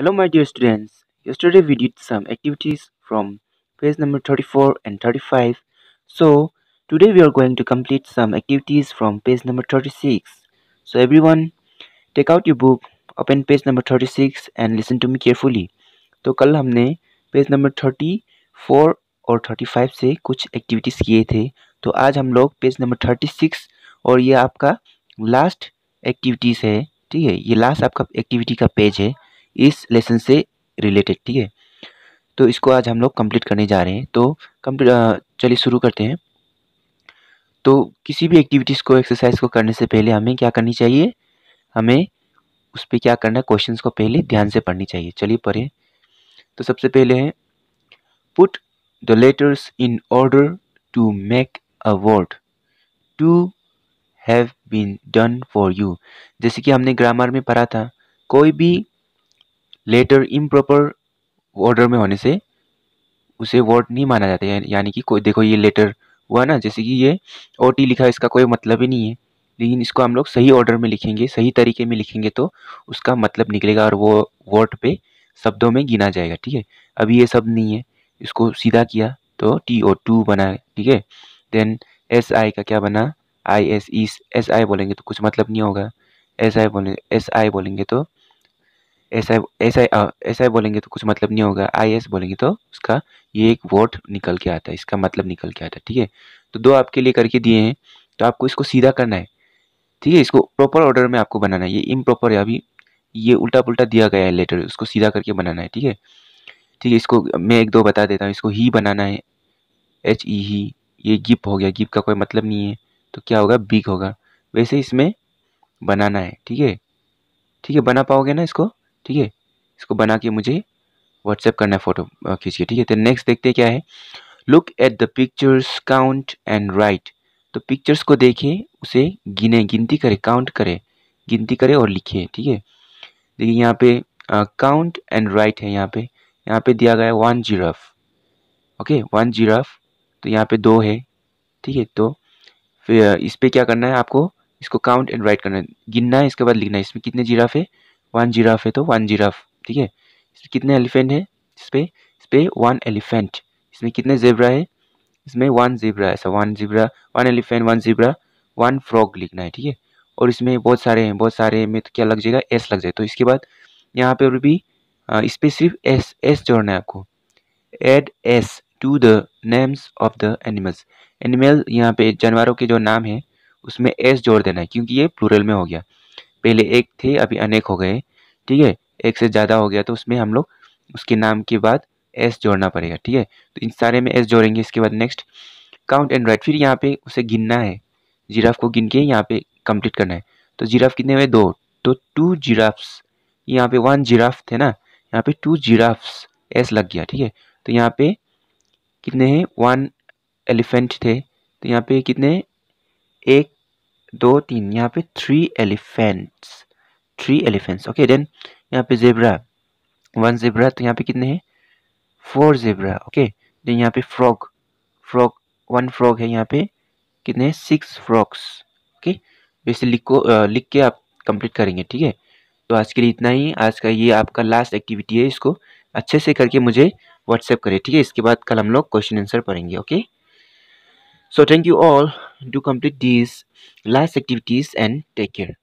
Hello my dear students. Yesterday we did some activities from page number 34 and 35. So today we are going to complete some activities from page number 36. So everyone take out your book, open page number 36 and listen to me carefully. तो कल हमने page number 34 और 35 से कुछ activities किए थे तो आज हम लोग पेज नंबर 36 और ये आपका लास्ट एक्टिविटीज़ है ठीक है ये लास्ट आपका एक्टिविटी का पेज है इस लेसन से रिलेटेड, ठीक है? तो इसको आज हम लोग कंप्लीट करने जा रहे हैं। तो कंप्लीट चलिए शुरू करते हैं। तो किसी भी एक्टिविटीज़ को, एक्सरसाइज को करने से पहले हमें क्या करनी चाहिए? हमें उस पर क्या करना है? क्वेश्चन को पहले ध्यान से पढ़नी चाहिए। चलिए पढ़ें। तो सबसे पहले है put the letters in order to make a word to have been done for you जैसे कि हमने ग्रामर में पढ़ा था, कोई भी लेटर इम्प्रॉपर ऑर्डर में होने से उसे वर्ड नहीं माना जाता है। यानी कि कोई देखो ये लेटर हुआ ना, जैसे कि ये ओ टी लिखा, इसका कोई मतलब ही नहीं है। लेकिन इसको हम लोग सही ऑर्डर में लिखेंगे, सही तरीके में लिखेंगे तो उसका मतलब निकलेगा और वो वर्ड पे शब्दों में गिना जाएगा, ठीक है? अभी ये शब्द नहीं है। इसको सीधा किया तो टी ओ टू बना, ठीक है? देन एस आई का क्या बना? I S E S I बोलेंगे तो कुछ मतलब नहीं होगा। एस आई बोलेंगे एस आई बोलेंगे तो आई एस आई बोलेंगे तो कुछ मतलब नहीं होगा। आई एस बोलेंगे तो उसका ये एक वर्ड निकल के आता है, इसका मतलब निकल के आता है, ठीक है? तो दो आपके लिए करके दिए हैं तो आपको इसको सीधा करना है, ठीक है? इसको प्रॉपर ऑर्डर में आपको बनाना है, ये इम्प्रॉपर है अभी ये उल्टा पुल्टा दिया गया है लेटर उसको सीधा करके बनाना है, ठीक है? ठीक है, इसको मैं एक दो बता देता हूँ, इसको ही बनाना है एच ई ही ये गिप हो गया गिप का कोई मतलब नहीं है तो क्या होगा? बिग होगा, वैसे इसमें बनाना है, ठीक है? ठीक है, बना पाओगे ना इसको? ठीक है? इसको बना के मुझे व्हाट्सएप करना है फ़ोटो खींच के ठीक है? तो नेक्स्ट देखते हैं क्या है। Look at the pictures count and write तो पिक्चर्स को देखें, उसे गिने, गिनती करें काउंट करें, गिनती करें और लिखें ठीक है? देखिए यहाँ पे काउंट एंड राइट है यहाँ पे। यहाँ पे दिया गया है one giraffe okay one giraffe तो यहाँ पे दो है, ठीक है? तो फिर इस पर क्या करना है आपको? इसको काउंट एंड राइट करना है। गिनना है, इसके बाद लिखना है। इसमें कितने जीराफ है? वन जिराफ है तो वन जिराफ ठीक है? इसमें कितने एलिफेंट है? इस पर इस पर वन एलिफेंट इसमें कितने जेबरा है? इसमें वन जेबरा ऐसा one zebra one elephant one zebra one frog लिखना है, ठीक है? और इसमें बहुत सारे हैं, बहुत सारे में तो क्या लग जाएगा? एस लग जाए। तो इसके बाद यहाँ पे और भी इस पर सिर्फ़ एस एस जोड़ना है आपको। Add S to the names of the animals animal यहाँ पे, जानवरों के जो नाम है, उसमें एस जोड़ देना है, क्योंकि ये प्लूरल में हो गया। पहले एक थे, अभी अनेक हो गए। ठीक है? एक से ज़्यादा हो गया तो उसमें हम लोग उसके नाम के बाद एस जोड़ना पड़ेगा, ठीक है? तो इन सारे में एस जोड़ेंगे, इसके बाद नेक्स्ट काउंट एंड राइट फिर यहाँ पे उसे गिनना है। जिराफ को गिन के यहाँ पे कंप्लीट करना है। तो जिराफ कितने हुए? दो। तो टू जिराफ्स यहाँ पे वन जिराफ थे ना? यहाँ पे टू जिराफ्स एस लग गया, ठीक है? तो यहाँ पे कितने हैं? वन एलिफेंट थे। तो यहाँ पे कितने एक दो, तीन, यहाँ पे three elephants three elephants okay then यहाँ पे जेबरा वन जेबरा तो यहाँ पे कितने हैं? फोर जेबरा ओके देन यहाँ पे फ्रॉग फ्रॉग वन फ्रॉग है यहाँ पे, कितने हैं? सिक्स फ्रॉग्स ओके वैसे लिखो लिख के आप कंप्लीट करेंगे, ठीक है? तो आज के लिए इतना ही, आज का ये आपका लास्ट एक्टिविटी है, इसको अच्छे से करके मुझे व्हाट्सएप करें, ठीक है? इसके बाद कल हम लोग क्वेश्चन आंसर पढ़ेंगे okay So thank you all to complete these last activities and take care.